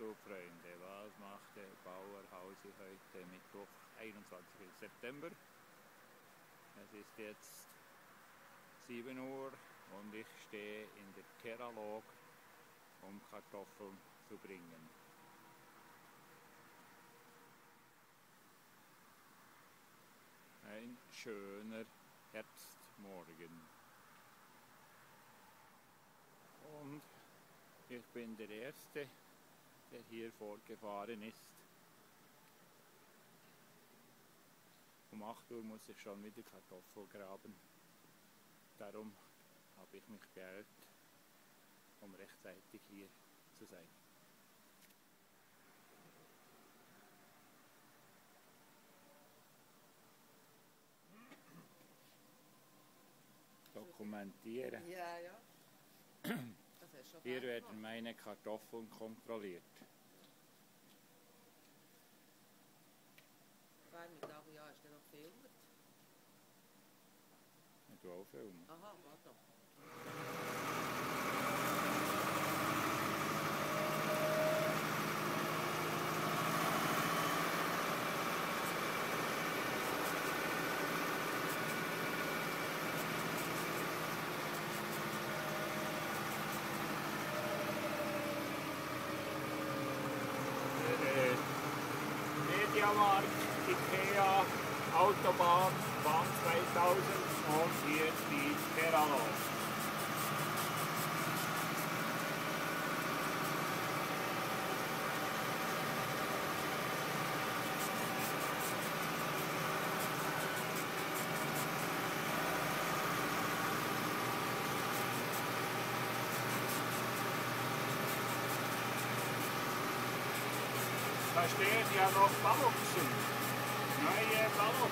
du Freunde, was macht der Bauer Hausi heute Mittwoch, 21. September? Es ist jetzt 7 Uhr und ich stehe in der Terralog, um Kartoffeln zu bringen. Ein schöner Herbstmorgen. Und ich bin der Erste, der hier vorgefahren ist. Um 8 Uhr muss ich schon wieder Kartoffel graben. Darum habe ich mich beeilt, um rechtzeitig hier zu sein. Dokumentieren. Ja, ja. Das hast du schon Hier werden meine Kartoffeln kontrolliert. Vormittag, ja, hast du noch gefilmt? Du auch filmen. Aha, warte. Mediamarkt, Ikea, Autobahn, Bahn 2000 und hier die Terralo. Da stehen ja noch Ballotzen. Neue da.